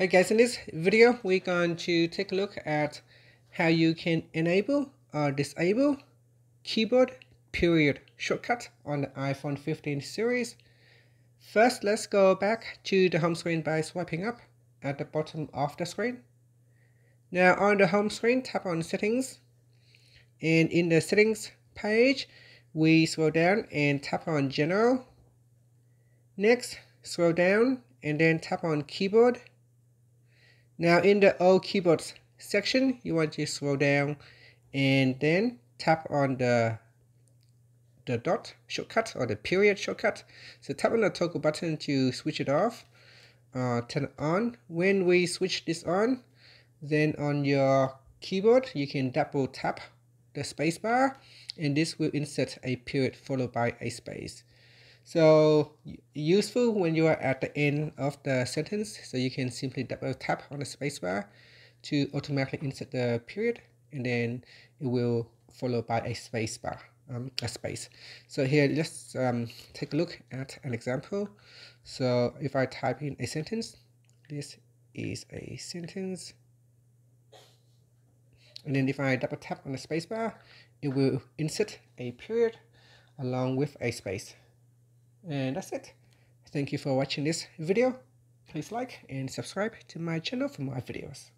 Hey guys, in this video, we're going to take a look at how you can enable or disable keyboard period shortcut on the iPhone 15 series. First, let's go back to the home screen by swiping up at the bottom of the screen. Now on the home screen, tap on settings. And in the settings page, we scroll down and tap on general. Next, scroll down and then tap on keyboard now in the all keyboards section, you want to scroll down and then tap on the the dot shortcut or the period shortcut. So tap on the toggle button to switch it off, uh, turn it on. When we switch this on, then on your keyboard, you can double tap the spacebar and this will insert a period followed by a space. So useful when you are at the end of the sentence, so you can simply double tap on the spacebar to automatically insert the period, and then it will follow by a spacebar, um, a space. So here, let's um, take a look at an example. So if I type in a sentence, this is a sentence. And then if I double tap on the spacebar, it will insert a period along with a space. And that's it. Thank you for watching this video. Please like and subscribe to my channel for more videos.